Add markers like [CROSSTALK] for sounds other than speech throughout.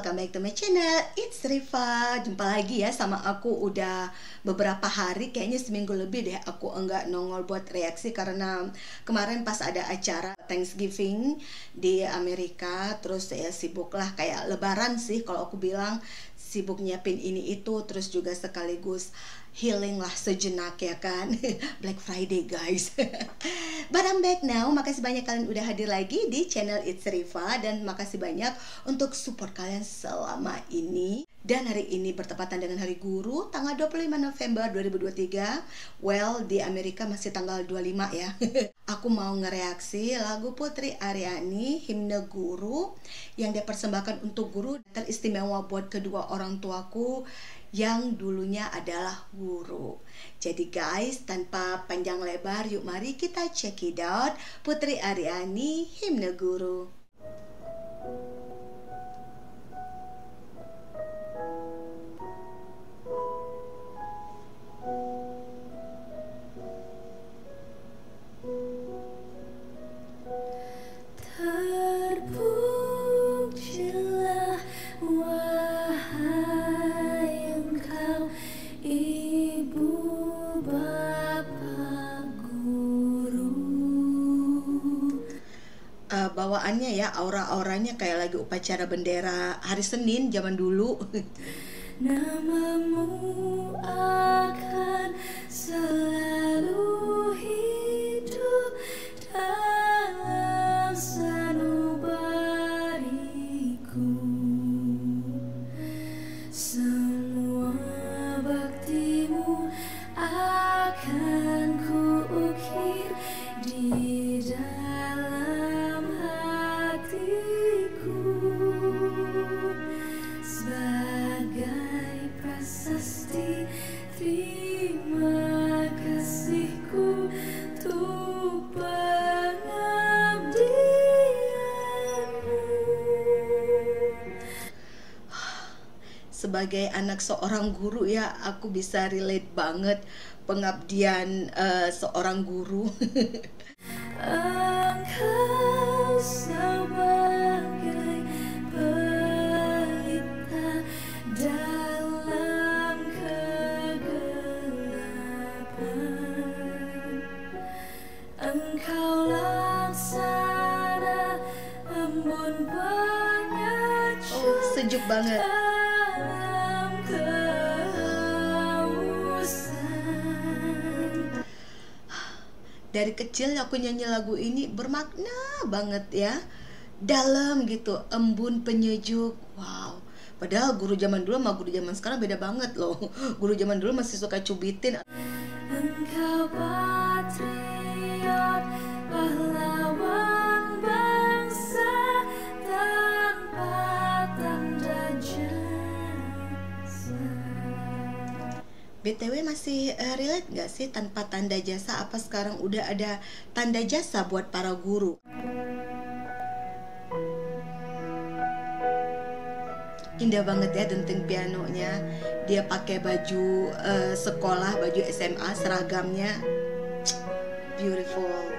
welcome back to my channel. It's Riva Jumpa lagi ya sama aku udah beberapa hari. Kayaknya seminggu lebih deh aku enggak nongol buat reaksi Karena kemarin pas ada acara Thanksgiving di Amerika Terus ya sibuk lah kayak lebaran sih kalau aku bilang Sibuk nyiapin ini itu Terus juga sekaligus healing lah sejenak ya kan? [LAUGHS] Black Friday guys. [LAUGHS] But I'm back now. Makasih banyak kalian udah hadir lagi di channel It's Riva. Dan makasih banyak untuk support kalian selama ini dan hari ini bertepatan dengan Hari Guru tanggal 25 November 2023. Well, di Amerika masih tanggal 25 ya. [LAUGHS] Aku mau ngereaksi lagu Putri Aryani Himne Guru yang dipersembahkan untuk guru teristimewa buat kedua orang tuaku yang dulunya adalah guru. Jadi guys, tanpa panjang lebar, yuk mari kita check it out. Putri Aryani Himne Guru. Bawaannya ya aura-auranya kayak lagi upacara bendera hari Senin zaman dulu. [LAUGHS] Namamu sebagai anak seorang guru ya aku bisa relate banget pengabdian uh, seorang guru. [LAUGHS] Engkau sebagai pelita dalam kegelapan. Engkau laksana embun penyejuk oh sejuk banget dari kecil aku nyanyi lagu ini bermakna banget ya. Dalam gitu embun penyejuk wow. Padahal guru zaman dulu sama guru zaman sekarang beda banget loh. [LAUGHS] Guru zaman dulu masih suka cubitin. Engkau patriot BTW masih uh, relate nggak sih tanpa tanda jasa? Apa sekarang udah ada tanda jasa buat para guru? Indah banget ya denting pianonya. Dia pakai baju uh, sekolah baju SMA seragamnya. Beautiful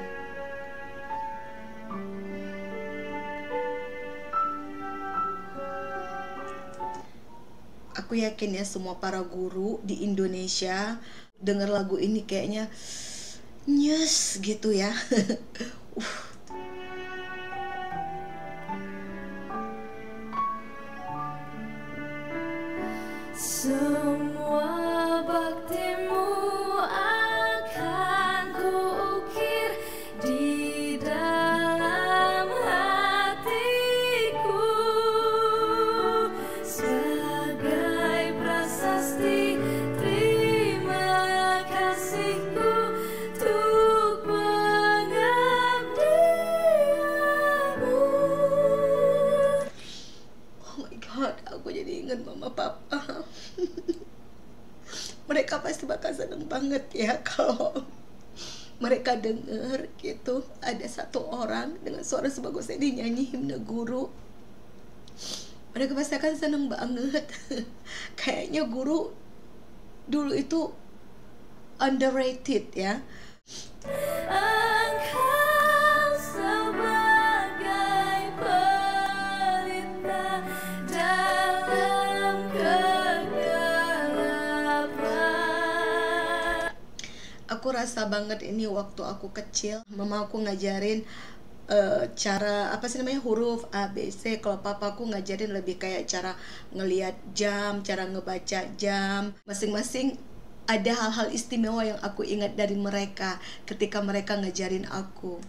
aku yakin ya semua para guru di Indonesia denger lagu ini kayaknya nyes gitu ya [LAUGHS] uh. Semua pasti bakal seneng banget ya [LAUGHS] kalau mereka denger gitu. Ada satu orang dengan suara sebagus ini nyanyi himne guru. Mereka pasti akan seneng banget. [LAUGHS] Kayaknya guru dulu itu underrated ya aku rasa banget ini waktu aku kecil. Mama aku ngajarin eh, cara apa sih namanya huruf A B C. Kalau papaku ngajarin lebih kayak cara ngelihat jam cara ngebaca jam. Masing-masing ada hal-hal istimewa yang aku ingat dari mereka ketika mereka ngajarin aku.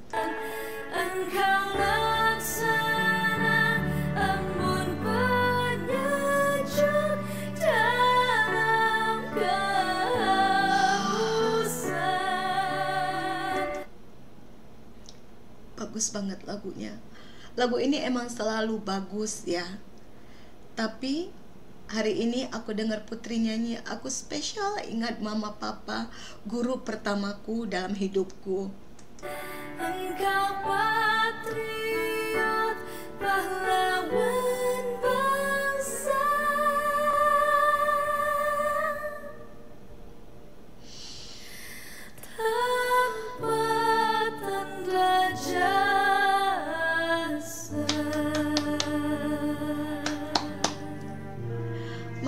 Engkau laksana bagus banget lagunya. Lagu ini emang selalu bagus ya. Tapi hari ini aku dengar putri nyanyi aku spesial ingat mama papa guru pertamaku dalam hidupku. Engkau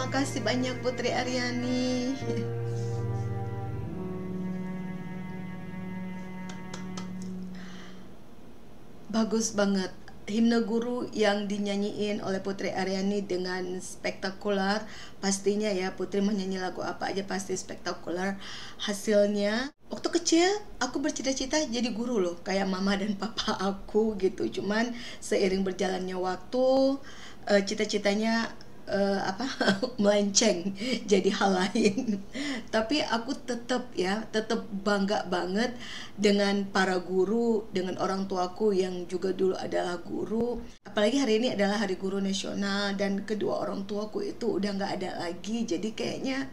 makasih banyak putri Aryani. Bagus banget. Himne guru yang dinyanyiin oleh Putri Aryani dengan spektakuler pastinya ya Putri menyanyi lagu apa aja pasti spektakuler hasilnya. Waktu kecil aku bercita-cita jadi guru loh kayak mama dan papa aku gitu. Cuman seiring berjalannya waktu eh, cita-citanya eh, apa [LAUGHS] melenceng jadi hal lain. Tapi aku tetap ya tetap bangga banget dengan para guru dengan orang tuaku yang juga dulu adalah guru. Apalagi hari ini adalah hari guru nasional dan kedua orang tuaku itu udah nggak ada lagi. Jadi kayaknya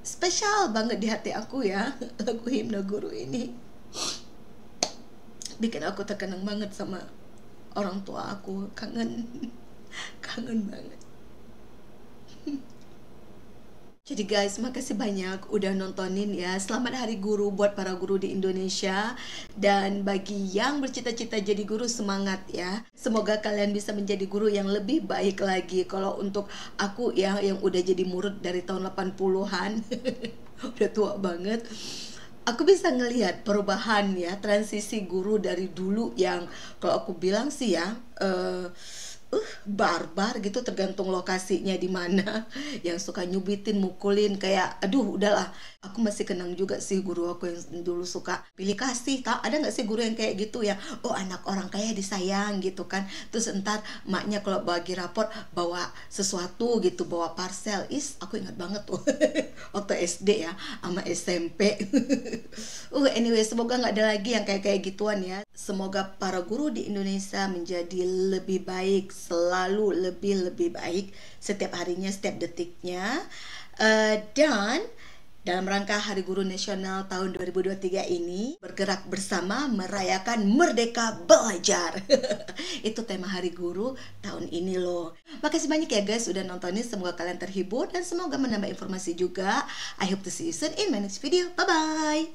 spesial banget di hati aku ya [LAUGHS] lagu himne guru ini. Bikin aku terkenang banget sama orang tua aku. Kangen [LAUGHS] kangen banget Jadi guys, makasih banyak udah nontonin ya. Selamat Hari Guru buat para guru di Indonesia. Dan bagi yang bercita-cita jadi guru, semangat ya. Semoga kalian bisa menjadi guru yang lebih baik lagi. Kalau untuk aku ya, yang udah jadi murid dari tahun 80-an, [LAUGHS] udah tua banget. Aku bisa ngelihat perubahan ya, transisi guru dari dulu yang kalau aku bilang sih ya, uh barbar gitu tergantung lokasinya di mana. [LAUGHS] Yang suka nyubitin mukulin kayak aduh udahlah aku masih kenang juga sih guru aku yang dulu suka pilih kasih tau ada nggak sih guru yang kayak gitu ya? Oh anak orang kaya disayang gitu kan. Terus entar maknya kalau bagi rapor bawa sesuatu gitu bawa parcel is aku ingat banget tuh [LAUGHS] waktu SD ya sama SMP [LAUGHS] uh anyway semoga nggak ada lagi yang kayak kayak gituan ya. Semoga para guru di Indonesia menjadi lebih baik selalu lebih lebih baik setiap harinya setiap detiknya Eh, dan dalam rangka Hari Guru Nasional tahun 2023 ini bergerak bersama merayakan Merdeka Belajar. [LAUGHS] Itu tema Hari Guru tahun ini loh. Makasih banyak ya guys udah nontonin. Semoga kalian terhibur dan semoga menambah informasi juga. I hope to see you soon in my next video. Bye bye.